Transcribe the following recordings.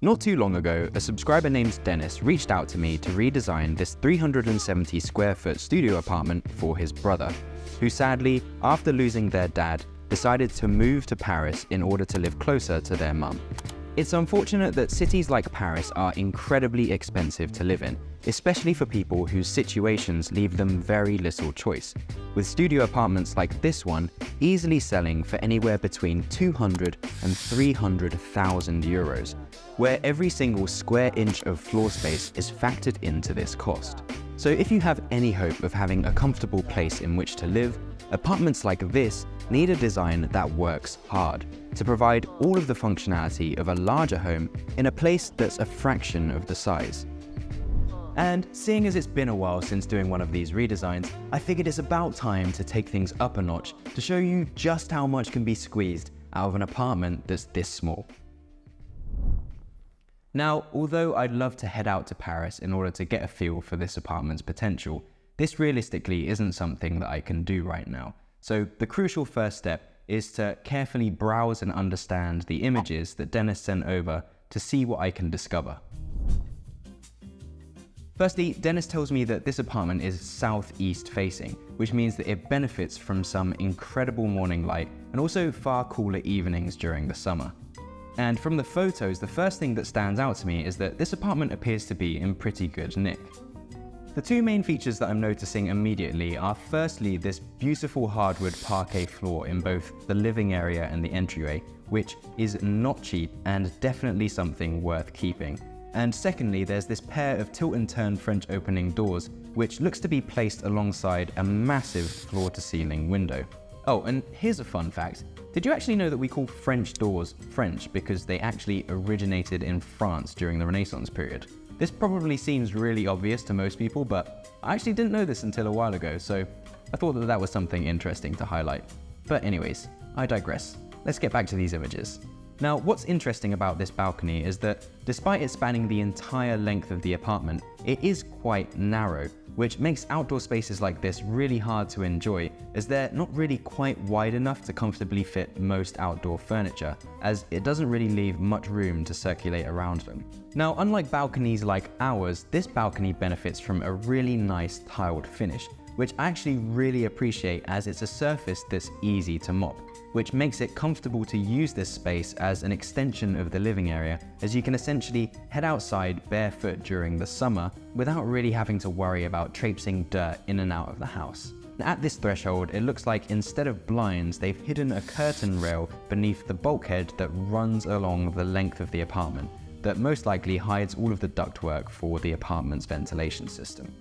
Not too long ago, a subscriber named Dennis reached out to me to redesign this 370 square foot studio apartment for his brother, who sadly, after losing their dad, decided to move to Paris in order to live closer to their mum. It's unfortunate that cities like Paris are incredibly expensive to live in, especially for people whose situations leave them very little choice, with studio apartments like this one easily selling for anywhere between 200 and 300,000 euros, where every single square inch of floor space is factored into this cost. So if you have any hope of having a comfortable place in which to live, apartments like this need a design that works hard to provide all of the functionality of a larger home in a place that's a fraction of the size. And seeing as it's been a while since doing one of these redesigns, I figured it's about time to take things up a notch to show you just how much can be squeezed out of an apartment that's this small. Now, although I'd love to head out to Paris in order to get a feel for this apartment's potential, this realistically isn't something that I can do right now. So the crucial first step is to carefully browse and understand the images that Dennis sent over to see what I can discover. Firstly, Dennis tells me that this apartment is southeast facing, which means that it benefits from some incredible morning light and also far cooler evenings during the summer. And from the photos, the first thing that stands out to me is that this apartment appears to be in pretty good nick. The two main features that I'm noticing immediately are firstly this beautiful hardwood parquet floor in both the living area and the entryway, which is not cheap and definitely something worth keeping. And secondly, there's this pair of tilt and turn French opening doors, which looks to be placed alongside a massive floor to ceiling window. Oh, and here's a fun fact. Did you actually know that we call French doors French because they actually originated in France during the Renaissance period? This probably seems really obvious to most people, but I actually didn't know this until a while ago, so I thought that that was something interesting to highlight. But anyways, I digress. Let's get back to these images. Now, what's interesting about this balcony is that despite it spanning the entire length of the apartment, it is quite narrow, which makes outdoor spaces like this really hard to enjoy as they're not really quite wide enough to comfortably fit most outdoor furniture, as it doesn't really leave much room to circulate around them. Now, unlike balconies like ours, this balcony benefits from a really nice tiled finish, which I actually really appreciate as it's a surface that's easy to mop which makes it comfortable to use this space as an extension of the living area, as you can essentially head outside barefoot during the summer without really having to worry about traipsing dirt in and out of the house. At this threshold, it looks like instead of blinds, they've hidden a curtain rail beneath the bulkhead that runs along the length of the apartment, that most likely hides all of the ductwork for the apartment's ventilation system.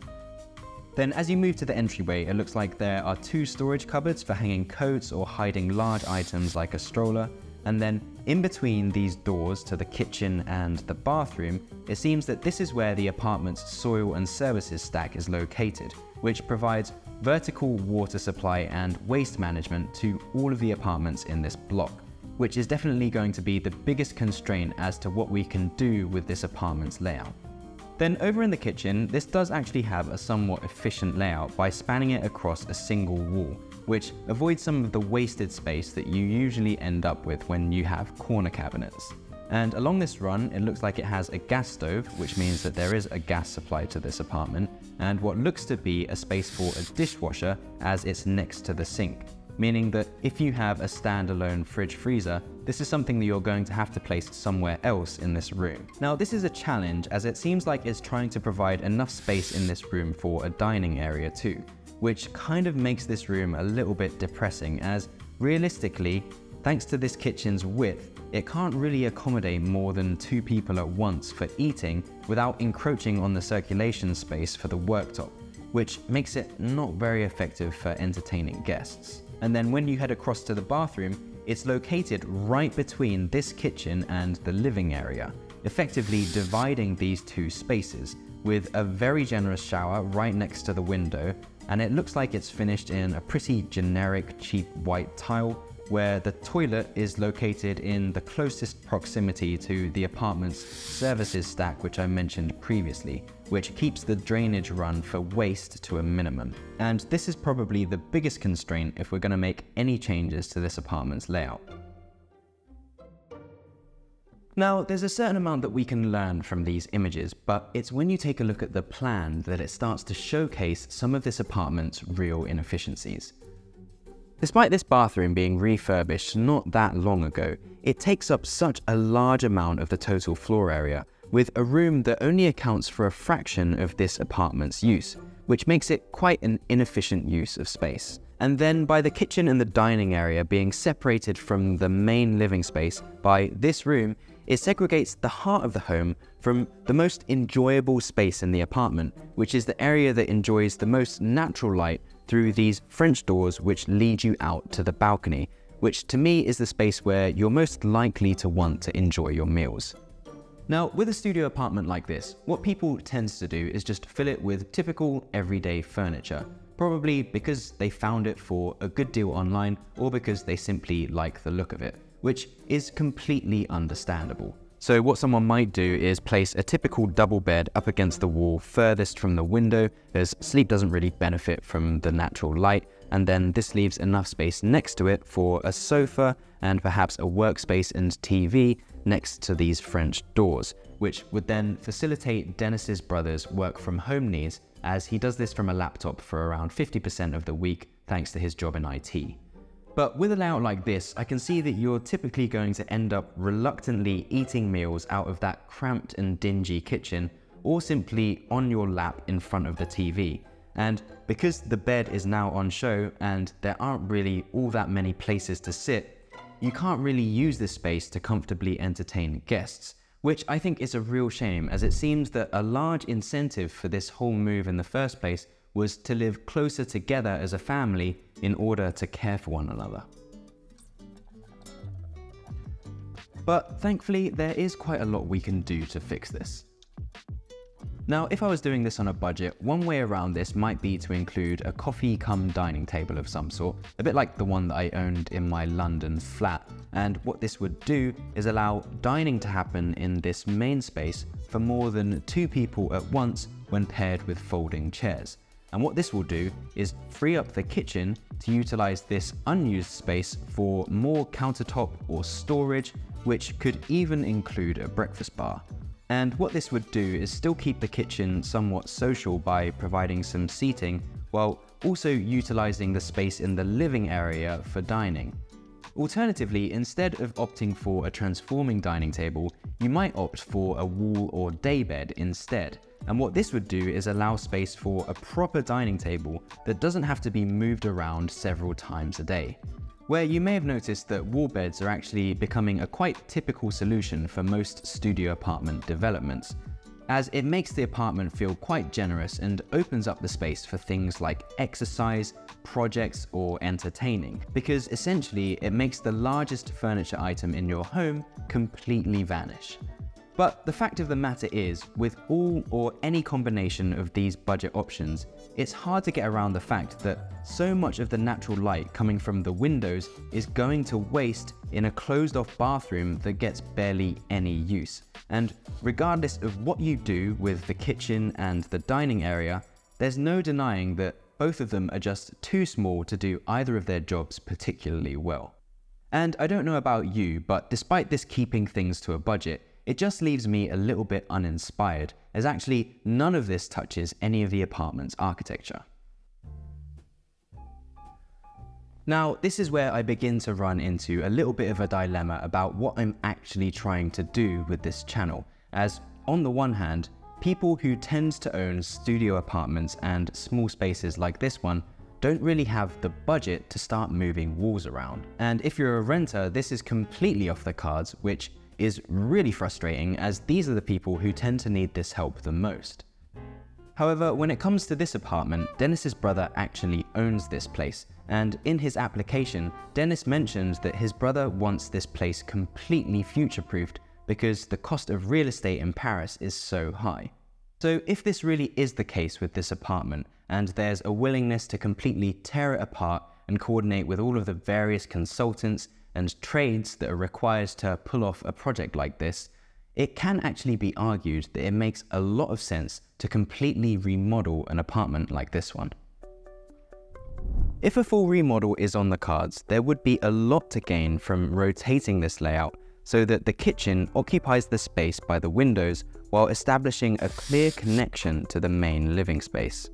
Then as you move to the entryway, it looks like there are two storage cupboards for hanging coats or hiding large items like a stroller. And then in between these doors to the kitchen and the bathroom, it seems that this is where the apartment's soil and services stack is located, which provides vertical water supply and waste management to all of the apartments in this block, which is definitely going to be the biggest constraint as to what we can do with this apartment's layout. Then over in the kitchen, this does actually have a somewhat efficient layout by spanning it across a single wall, which avoids some of the wasted space that you usually end up with when you have corner cabinets. And along this run, it looks like it has a gas stove, which means that there is a gas supply to this apartment, and what looks to be a space for a dishwasher as it's next to the sink meaning that if you have a standalone fridge freezer, this is something that you're going to have to place somewhere else in this room. Now this is a challenge as it seems like it's trying to provide enough space in this room for a dining area too, which kind of makes this room a little bit depressing as realistically, thanks to this kitchen's width, it can't really accommodate more than two people at once for eating without encroaching on the circulation space for the worktop, which makes it not very effective for entertaining guests. And then when you head across to the bathroom, it's located right between this kitchen and the living area, effectively dividing these two spaces with a very generous shower right next to the window and it looks like it's finished in a pretty generic cheap white tile where the toilet is located in the closest proximity to the apartment's services stack which I mentioned previously, which keeps the drainage run for waste to a minimum. And this is probably the biggest constraint if we're going to make any changes to this apartment's layout. Now, there's a certain amount that we can learn from these images, but it's when you take a look at the plan that it starts to showcase some of this apartment's real inefficiencies. Despite this bathroom being refurbished not that long ago, it takes up such a large amount of the total floor area, with a room that only accounts for a fraction of this apartment's use, which makes it quite an inefficient use of space. And then by the kitchen and the dining area being separated from the main living space by this room, it segregates the heart of the home from the most enjoyable space in the apartment, which is the area that enjoys the most natural light through these French doors which lead you out to the balcony, which to me is the space where you're most likely to want to enjoy your meals. Now, with a studio apartment like this, what people tend to do is just fill it with typical everyday furniture, probably because they found it for a good deal online or because they simply like the look of it, which is completely understandable. So what someone might do is place a typical double bed up against the wall furthest from the window as sleep doesn't really benefit from the natural light and then this leaves enough space next to it for a sofa and perhaps a workspace and TV next to these French doors, which would then facilitate Dennis's brother's work from home needs as he does this from a laptop for around 50% of the week thanks to his job in IT. But with a layout like this, I can see that you're typically going to end up reluctantly eating meals out of that cramped and dingy kitchen or simply on your lap in front of the TV. And because the bed is now on show and there aren't really all that many places to sit, you can't really use this space to comfortably entertain guests which I think is a real shame as it seems that a large incentive for this whole move in the first place was to live closer together as a family in order to care for one another. But thankfully, there is quite a lot we can do to fix this. Now, if I was doing this on a budget, one way around this might be to include a coffee come dining table of some sort, a bit like the one that I owned in my London flat. And what this would do is allow dining to happen in this main space for more than two people at once when paired with folding chairs. And what this will do is free up the kitchen to utilize this unused space for more countertop or storage, which could even include a breakfast bar. And what this would do is still keep the kitchen somewhat social by providing some seating, while also utilizing the space in the living area for dining. Alternatively, instead of opting for a transforming dining table, you might opt for a wall or daybed instead. And what this would do is allow space for a proper dining table that doesn't have to be moved around several times a day where you may have noticed that wall beds are actually becoming a quite typical solution for most studio apartment developments, as it makes the apartment feel quite generous and opens up the space for things like exercise, projects, or entertaining, because essentially it makes the largest furniture item in your home completely vanish. But the fact of the matter is, with all or any combination of these budget options, it's hard to get around the fact that so much of the natural light coming from the windows is going to waste in a closed off bathroom that gets barely any use. And regardless of what you do with the kitchen and the dining area, there's no denying that both of them are just too small to do either of their jobs particularly well. And I don't know about you, but despite this keeping things to a budget, it just leaves me a little bit uninspired, as actually none of this touches any of the apartment's architecture. Now, this is where I begin to run into a little bit of a dilemma about what I'm actually trying to do with this channel, as on the one hand, people who tend to own studio apartments and small spaces like this one don't really have the budget to start moving walls around. And if you're a renter, this is completely off the cards, which is really frustrating as these are the people who tend to need this help the most. However, when it comes to this apartment, Dennis's brother actually owns this place, and in his application, Dennis mentions that his brother wants this place completely future-proofed because the cost of real estate in Paris is so high. So if this really is the case with this apartment, and there's a willingness to completely tear it apart and coordinate with all of the various consultants and trades that are required to pull off a project like this, it can actually be argued that it makes a lot of sense to completely remodel an apartment like this one. If a full remodel is on the cards, there would be a lot to gain from rotating this layout so that the kitchen occupies the space by the windows while establishing a clear connection to the main living space.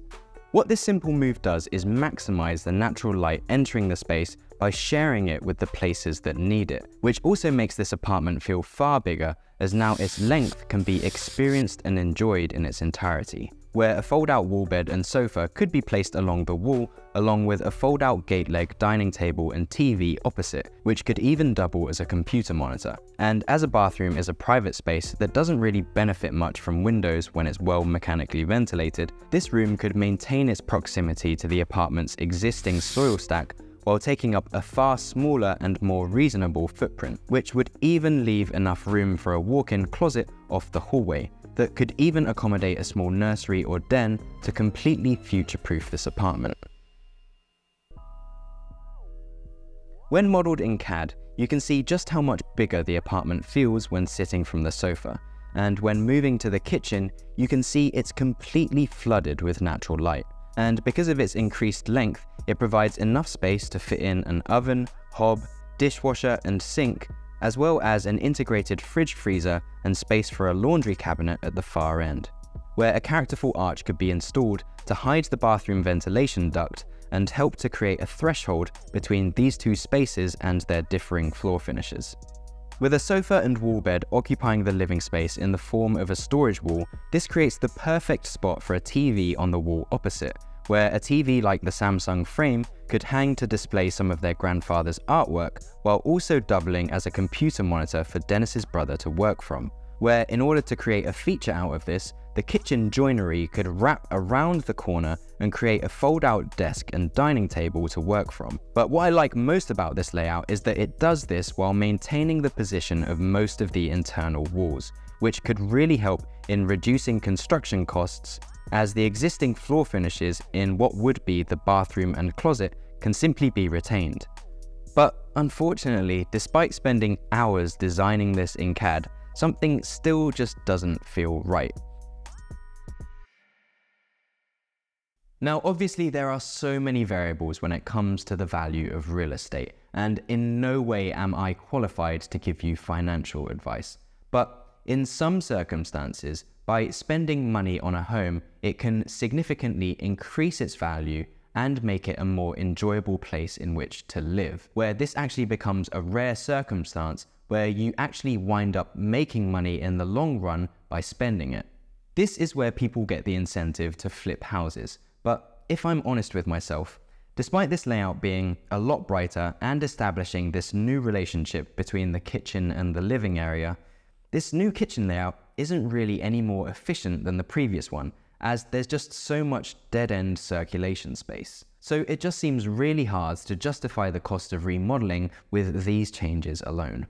What this simple move does is maximize the natural light entering the space by sharing it with the places that need it, which also makes this apartment feel far bigger as now its length can be experienced and enjoyed in its entirety where a fold-out wall bed and sofa could be placed along the wall, along with a fold-out gate leg dining table and TV opposite, which could even double as a computer monitor. And as a bathroom is a private space that doesn't really benefit much from windows when it's well mechanically ventilated, this room could maintain its proximity to the apartment's existing soil stack while taking up a far smaller and more reasonable footprint, which would even leave enough room for a walk-in closet off the hallway, that could even accommodate a small nursery or den to completely future-proof this apartment. When modelled in CAD, you can see just how much bigger the apartment feels when sitting from the sofa, and when moving to the kitchen, you can see it's completely flooded with natural light. And because of its increased length, it provides enough space to fit in an oven, hob, dishwasher and sink as well as an integrated fridge freezer and space for a laundry cabinet at the far end, where a characterful arch could be installed to hide the bathroom ventilation duct and help to create a threshold between these two spaces and their differing floor finishes. With a sofa and wall bed occupying the living space in the form of a storage wall, this creates the perfect spot for a TV on the wall opposite, where a TV like the Samsung Frame could hang to display some of their grandfather's artwork while also doubling as a computer monitor for Dennis's brother to work from, where in order to create a feature out of this, the kitchen joinery could wrap around the corner and create a fold-out desk and dining table to work from. But what I like most about this layout is that it does this while maintaining the position of most of the internal walls, which could really help in reducing construction costs as the existing floor finishes in what would be the bathroom and closet can simply be retained. But unfortunately, despite spending hours designing this in CAD, something still just doesn't feel right. Now, obviously, there are so many variables when it comes to the value of real estate, and in no way am I qualified to give you financial advice. But in some circumstances, by spending money on a home, it can significantly increase its value and make it a more enjoyable place in which to live, where this actually becomes a rare circumstance where you actually wind up making money in the long run by spending it. This is where people get the incentive to flip houses, but if I'm honest with myself, despite this layout being a lot brighter and establishing this new relationship between the kitchen and the living area, this new kitchen layout isn't really any more efficient than the previous one, as there's just so much dead-end circulation space. So it just seems really hard to justify the cost of remodeling with these changes alone.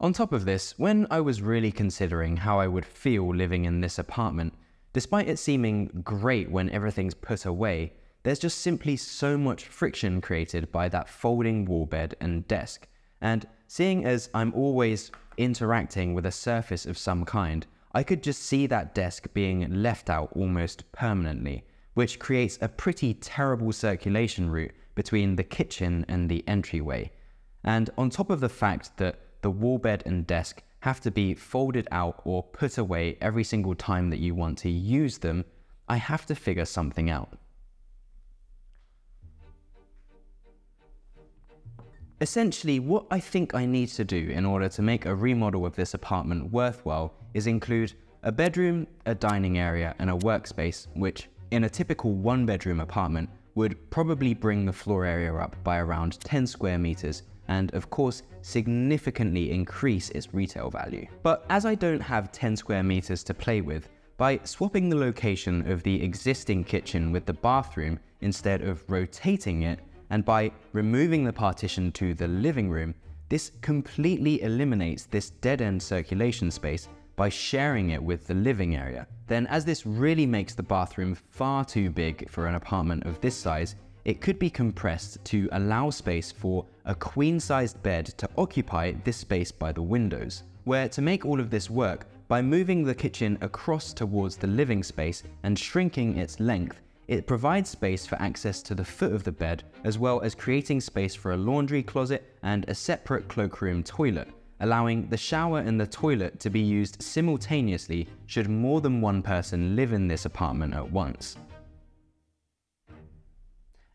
On top of this, when I was really considering how I would feel living in this apartment, despite it seeming great when everything's put away, there's just simply so much friction created by that folding wall bed and desk. And seeing as I'm always interacting with a surface of some kind, I could just see that desk being left out almost permanently, which creates a pretty terrible circulation route between the kitchen and the entryway. And on top of the fact that the wall bed and desk have to be folded out or put away every single time that you want to use them, I have to figure something out. Essentially, what I think I need to do in order to make a remodel of this apartment worthwhile is include a bedroom, a dining area, and a workspace, which in a typical one bedroom apartment would probably bring the floor area up by around 10 square meters and of course significantly increase its retail value. But as I don't have 10 square meters to play with, by swapping the location of the existing kitchen with the bathroom instead of rotating it, and by removing the partition to the living room, this completely eliminates this dead-end circulation space by sharing it with the living area. Then as this really makes the bathroom far too big for an apartment of this size, it could be compressed to allow space for a queen-sized bed to occupy this space by the windows. Where to make all of this work, by moving the kitchen across towards the living space and shrinking its length, it provides space for access to the foot of the bed, as well as creating space for a laundry closet and a separate cloakroom toilet, allowing the shower and the toilet to be used simultaneously should more than one person live in this apartment at once.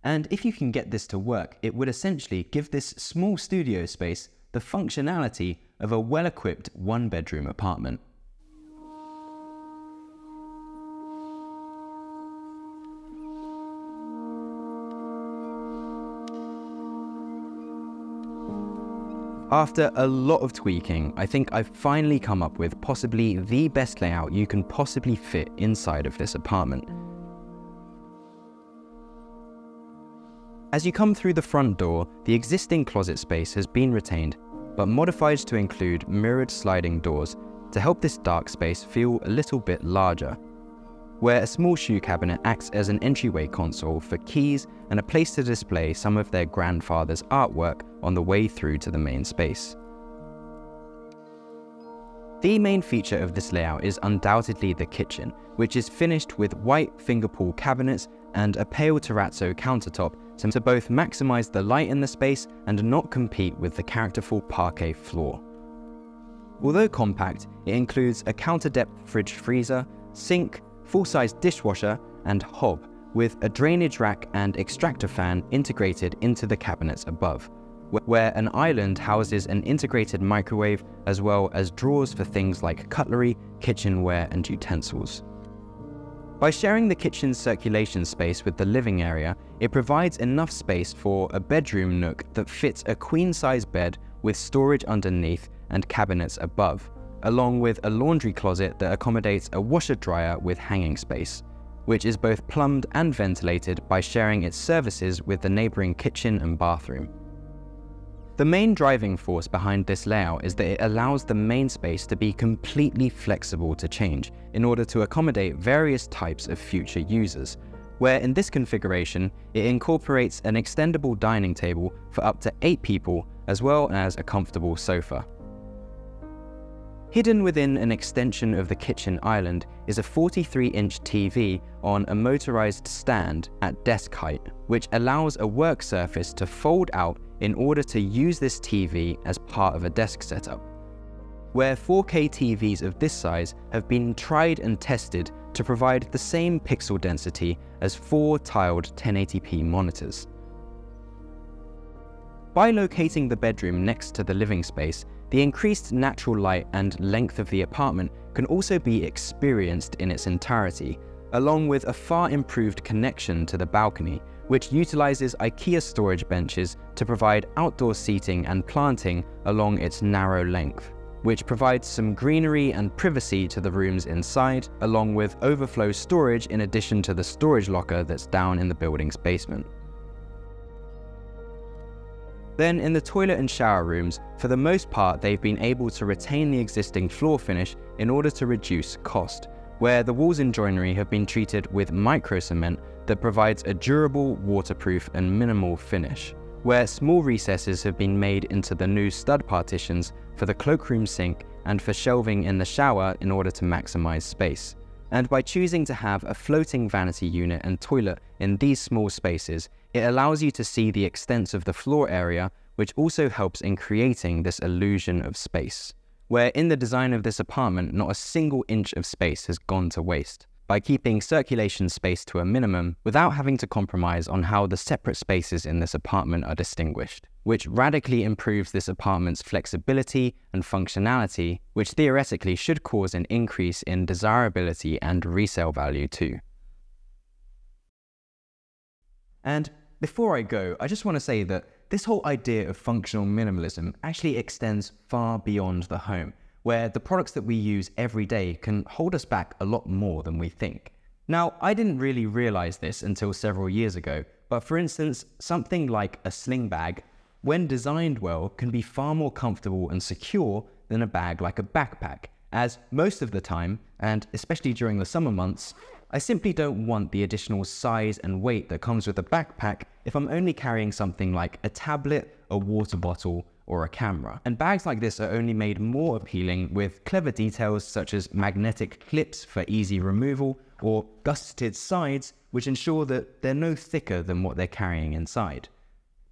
And if you can get this to work, it would essentially give this small studio space the functionality of a well equipped one bedroom apartment. After a lot of tweaking, I think I've finally come up with possibly the best layout you can possibly fit inside of this apartment. As you come through the front door, the existing closet space has been retained, but modified to include mirrored sliding doors to help this dark space feel a little bit larger, where a small shoe cabinet acts as an entryway console for keys and a place to display some of their grandfather's artwork on the way through to the main space. The main feature of this layout is undoubtedly the kitchen, which is finished with white finger pull cabinets and a pale terrazzo countertop to both maximize the light in the space and not compete with the characterful parquet floor. Although compact, it includes a counter-depth fridge freezer, sink, full-size dishwasher, and hob, with a drainage rack and extractor fan integrated into the cabinets above, where an island houses an integrated microwave as well as drawers for things like cutlery, kitchenware, and utensils. By sharing the kitchen's circulation space with the living area, it provides enough space for a bedroom nook that fits a queen-size bed with storage underneath and cabinets above, along with a laundry closet that accommodates a washer-dryer with hanging space, which is both plumbed and ventilated by sharing its services with the neighbouring kitchen and bathroom. The main driving force behind this layout is that it allows the main space to be completely flexible to change in order to accommodate various types of future users, where in this configuration, it incorporates an extendable dining table for up to 8 people as well as a comfortable sofa. Hidden within an extension of the kitchen island is a 43-inch TV on a motorized stand at desk height, which allows a work surface to fold out in order to use this TV as part of a desk setup. Where 4K TVs of this size have been tried and tested to provide the same pixel density as four tiled 1080p monitors. By locating the bedroom next to the living space, the increased natural light and length of the apartment can also be experienced in its entirety, along with a far improved connection to the balcony, which utilizes IKEA storage benches to provide outdoor seating and planting along its narrow length, which provides some greenery and privacy to the rooms inside, along with overflow storage in addition to the storage locker that's down in the building's basement. Then in the toilet and shower rooms, for the most part they've been able to retain the existing floor finish in order to reduce cost, where the walls and joinery have been treated with micro cement that provides a durable, waterproof and minimal finish, where small recesses have been made into the new stud partitions for the cloakroom sink and for shelving in the shower in order to maximize space. And by choosing to have a floating vanity unit and toilet in these small spaces, it allows you to see the extent of the floor area, which also helps in creating this illusion of space. Where in the design of this apartment, not a single inch of space has gone to waste by keeping circulation space to a minimum without having to compromise on how the separate spaces in this apartment are distinguished, which radically improves this apartment's flexibility and functionality, which theoretically should cause an increase in desirability and resale value too. And before I go, I just want to say that this whole idea of functional minimalism actually extends far beyond the home, where the products that we use every day can hold us back a lot more than we think. Now, I didn't really realize this until several years ago, but for instance, something like a sling bag, when designed well, can be far more comfortable and secure than a bag like a backpack, as most of the time, and especially during the summer months, I simply don't want the additional size and weight that comes with a backpack if I'm only carrying something like a tablet, a water bottle, or a camera. And bags like this are only made more appealing with clever details such as magnetic clips for easy removal or gusseted sides which ensure that they're no thicker than what they're carrying inside.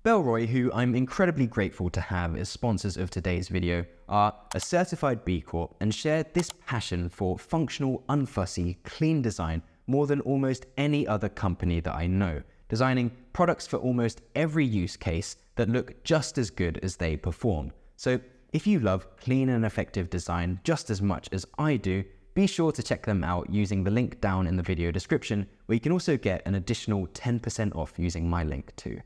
Bellroy, who I'm incredibly grateful to have as sponsors of today's video, are a certified B Corp and share this passion for functional, unfussy, clean design more than almost any other company that I know, designing products for almost every use case that look just as good as they perform. So if you love clean and effective design just as much as I do, be sure to check them out using the link down in the video description, where you can also get an additional 10% off using my link too.